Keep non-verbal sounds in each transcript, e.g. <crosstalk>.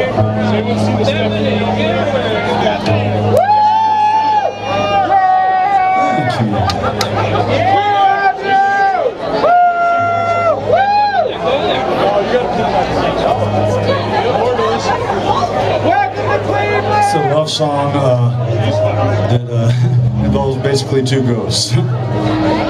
It's a love song uh, that uh, <laughs> involves basically two ghosts. <laughs>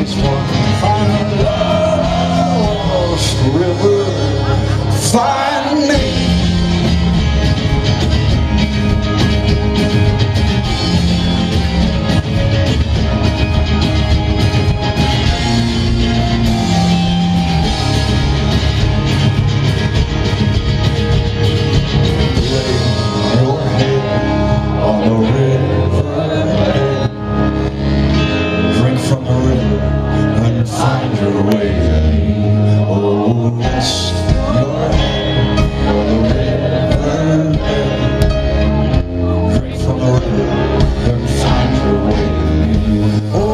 it's for Oh.